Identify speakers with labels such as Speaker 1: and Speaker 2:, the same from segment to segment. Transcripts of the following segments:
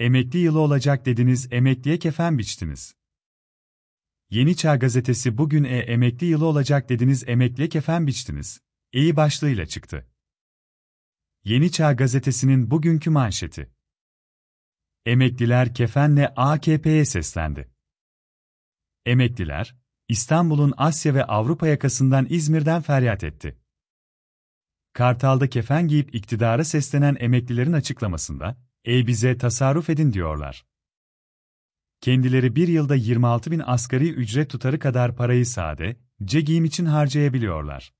Speaker 1: Emekli yılı olacak dediniz, emekliye kefen biçtiniz. Yeni Çağ gazetesi bugün e emekli yılı olacak dediniz, emekliye kefen biçtiniz. İyi başlığıyla çıktı. Yeni Çağ gazetesinin bugünkü manşeti. Emekliler kefenle AKP'ye seslendi. Emekliler, İstanbul'un Asya ve Avrupa yakasından İzmir'den feryat etti. Kartal'da kefen giyip iktidara seslenen emeklilerin açıklamasında, ''Ey bize tasarruf edin.'' diyorlar. Kendileri bir yılda 26 bin asgari ücret tutarı kadar parayı sade, ce giyim için harcayabiliyorlar.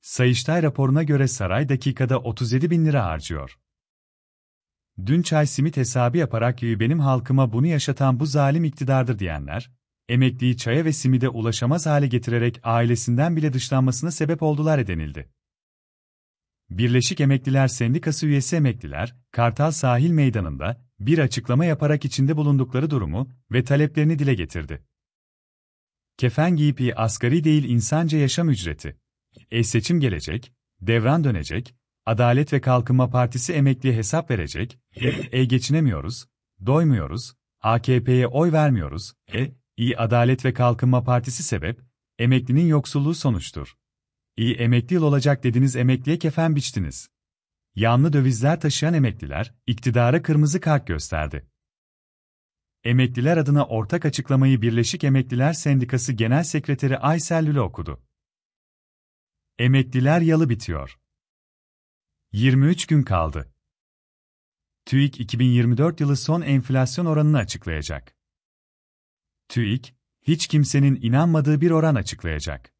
Speaker 1: Sayıştay raporuna göre saray dakikada 37 bin lira harcıyor. Dün çay simit hesabı yaparak benim halkıma bunu yaşatan bu zalim iktidardır diyenler, emekliyi çaya ve simide ulaşamaz hale getirerek ailesinden bile dışlanmasına sebep oldular denildi. Birleşik Emekliler Sendikası üyesi emekliler, Kartal Sahil Meydanı'nda bir açıklama yaparak içinde bulundukları durumu ve taleplerini dile getirdi. Kefen giyip asgari değil insanca yaşam ücreti. E seçim gelecek, devran dönecek, Adalet ve Kalkınma Partisi emekliye hesap verecek, e, e geçinemiyoruz, doymuyoruz, AKP'ye oy vermiyoruz, e, iyi Adalet ve Kalkınma Partisi sebep, emeklinin yoksulluğu sonuçtur. İyi emekli yıl olacak dediniz emekliye kefen biçtiniz. Yanlı dövizler taşıyan emekliler, iktidara kırmızı kart gösterdi. Emekliler adına ortak açıklamayı Birleşik Emekliler Sendikası Genel Sekreteri Aysel Lüle okudu. Emekliler yalı bitiyor. 23 gün kaldı. TÜİK 2024 yılı son enflasyon oranını açıklayacak. TÜİK, hiç kimsenin inanmadığı bir oran açıklayacak.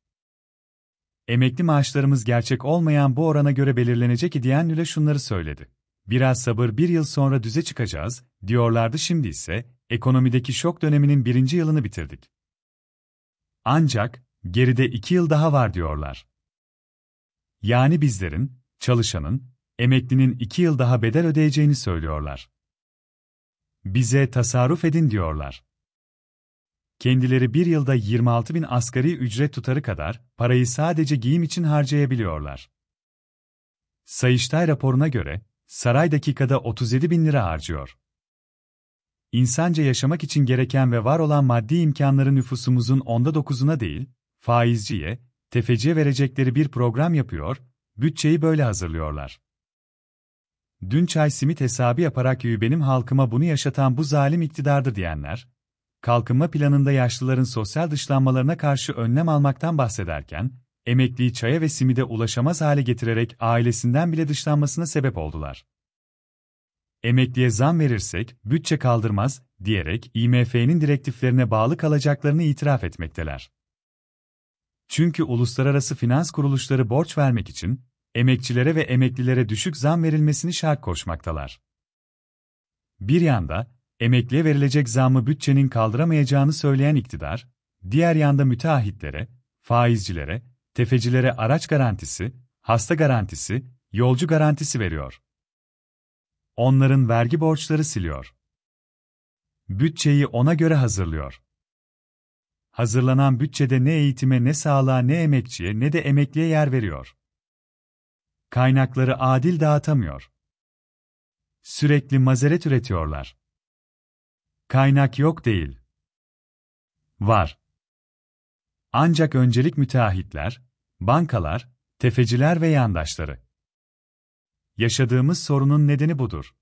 Speaker 1: Emekli maaşlarımız gerçek olmayan bu orana göre belirlenecek diyen Lüle şunları söyledi. Biraz sabır bir yıl sonra düze çıkacağız, diyorlardı şimdi ise, ekonomideki şok döneminin birinci yılını bitirdik. Ancak, geride iki yıl daha var diyorlar. Yani bizlerin, çalışanın, emeklinin iki yıl daha bedel ödeyeceğini söylüyorlar. Bize tasarruf edin diyorlar. Kendileri bir yılda 26 bin asgari ücret tutarı kadar parayı sadece giyim için harcayabiliyorlar. Sayıştay raporuna göre, saray dakikada 37 bin lira harcıyor. İnsanca yaşamak için gereken ve var olan maddi imkanları nüfusumuzun onda dokuzuna değil, faizciye, tefeciye verecekleri bir program yapıyor, bütçeyi böyle hazırlıyorlar. Dün çay simit hesabı yaparak benim halkıma bunu yaşatan bu zalim iktidardır diyenler, kalkınma planında yaşlıların sosyal dışlanmalarına karşı önlem almaktan bahsederken, emekliyi çaya ve simide ulaşamaz hale getirerek ailesinden bile dışlanmasına sebep oldular. Emekliye zam verirsek, bütçe kaldırmaz, diyerek IMF'nin direktiflerine bağlı kalacaklarını itiraf etmekteler. Çünkü uluslararası finans kuruluşları borç vermek için, emekçilere ve emeklilere düşük zam verilmesini şart koşmaktalar. Bir yanda, emekliye verilecek zammı bütçenin kaldıramayacağını söyleyen iktidar, diğer yanda müteahhitlere, faizcilere, tefecilere araç garantisi, hasta garantisi, yolcu garantisi veriyor. Onların vergi borçları siliyor. Bütçeyi ona göre hazırlıyor. Hazırlanan bütçede ne eğitime ne sağlığa ne emekçiye ne de emekliye yer veriyor. Kaynakları adil dağıtamıyor. Sürekli mazeret üretiyorlar. Kaynak yok değil. Var. Ancak öncelik müteahhitler, bankalar, tefeciler ve yandaşları. Yaşadığımız sorunun nedeni budur.